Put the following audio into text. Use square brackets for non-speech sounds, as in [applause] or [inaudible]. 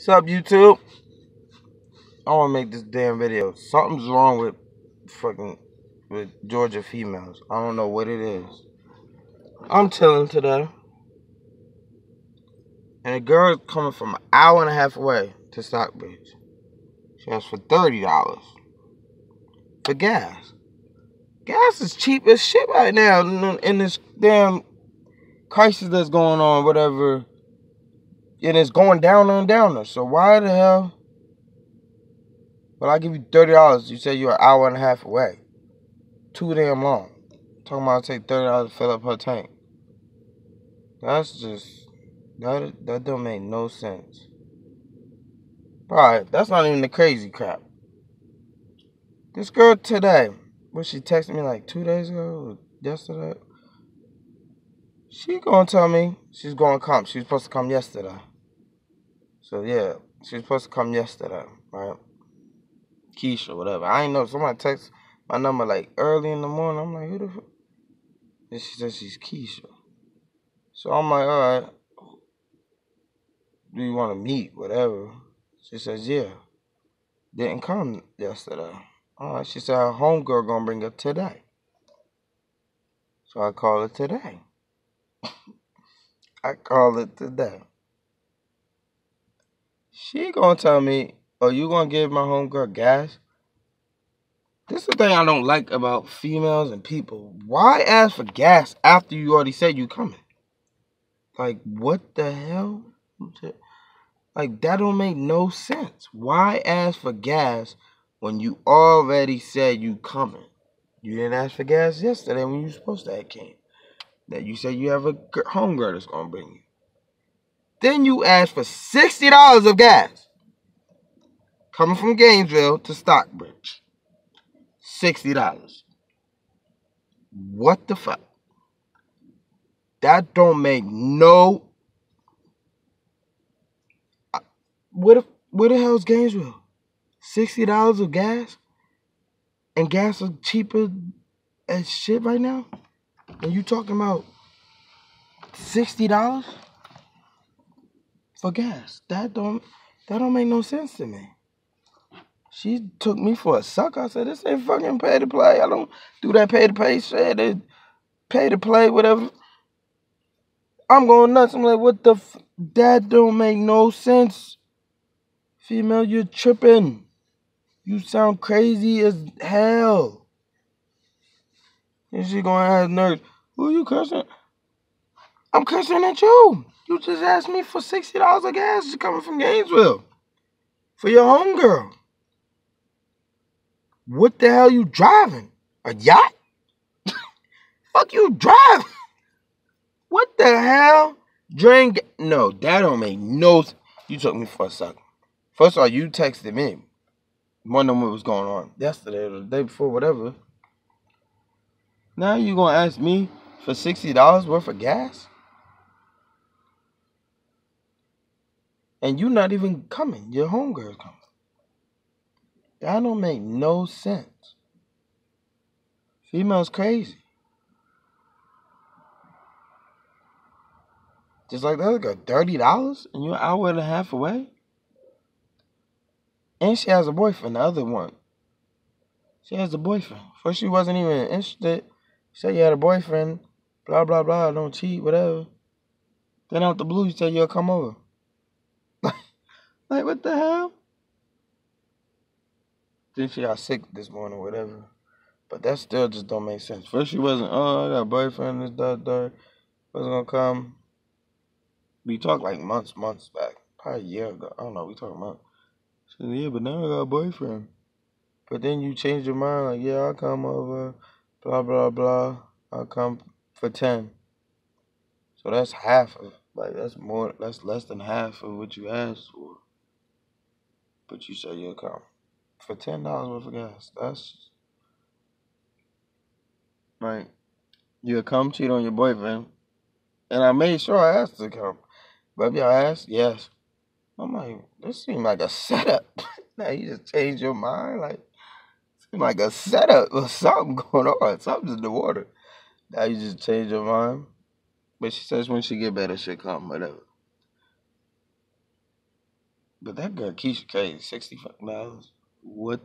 What's up, YouTube? I want to make this damn video. Something's wrong with fucking with Georgia females. I don't know what it is. I'm chilling today, and a girl coming from an hour and a half away to Stockbridge. She asked for thirty dollars for gas. Gas is cheap as shit right now in this damn crisis that's going on. Whatever and it's going down and down. So why the hell? Well, I give you thirty dollars. You say you're an hour and a half away. Too damn long. talking about take thirty dollars to fill up her tank. That's just that that don't make no sense. Alright, that's not even the crazy crap. This girl today, what she texted me like two days ago, yesterday. She gonna tell me she's gonna come. She was supposed to come yesterday. So yeah, she was supposed to come yesterday, right? Keisha, whatever. I ain't know. Somebody text my number like early in the morning. I'm like, who the fuck? And she said she's Keisha. So I'm like, all right. Do you want to meet? Whatever. She says, yeah. Didn't come yesterday. All right. She said her homegirl gonna bring her today. So I call it today. [laughs] I call it today. She gonna tell me, "Oh, you gonna give my homegirl gas?" This is the thing I don't like about females and people. Why ask for gas after you already said you coming? Like, what the hell? Like, that don't make no sense. Why ask for gas when you already said you coming? You didn't ask for gas yesterday when you supposed to have came. That you said you have a homegirl that's gonna bring you. Then you ask for $60 of gas. Coming from Gainesville to Stockbridge. $60. What the fuck? That don't make no... Uh, where the, where the hell's Gainesville? $60 of gas? And gas is cheaper as shit right now? And you talking about $60? For gas. That don't that don't make no sense to me. She took me for a sucker. I said, this ain't fucking pay to play. I don't do that pay to pay shit. It pay to play, whatever. I'm going nuts. I'm like, what the that don't make no sense. Female, you're tripping. You sound crazy as hell. And she gonna ask nurse, who you cursing? I'm cursing at you. You just asked me for $60 of gas coming from Gainesville. For your homegirl. What the hell you driving? A yacht? [laughs] Fuck you driving? What the hell? Drink? No, that don't make no You took me for a second. First of all, you texted me. Wondering what was going on yesterday or the day before, whatever. Now you gonna ask me for $60 worth of gas? And you're not even coming. Your homegirl's coming. That don't make no sense. Female's crazy. Just like other girl, thirty dollars and you're an hour and a half away. And she has a boyfriend, the other one. She has a boyfriend. First she wasn't even interested. She said you had a boyfriend, blah blah blah, don't cheat, whatever. Then out the blue, you said you'll come over. Like, what the hell? Then she got sick this morning, or whatever. But that still just don't make sense. First, she wasn't, oh, I got a boyfriend, this, that, that. Wasn't gonna come. We talked like months, months back. Probably a year ago. I don't know. We talking about. She said, yeah, but now I got a boyfriend. But then you change your mind, like, yeah, I'll come over, blah, blah, blah. I'll come for 10. So that's half of, like, that's more, that's less than half of what you asked for. But you say you'll come for ten dollars worth of gas. That's right. You'll come cheat on your boyfriend, and I made sure I asked to come. But y'all asked, yes. I'm like, this seems like a setup. [laughs] now you just change your mind, like seemed like a setup or something [laughs] going on. Something's in the water. Now you just change your mind. But she says when she get better, she'll come, whatever. But that girl Keisha K, sixty dollars. What